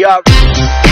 Yeah.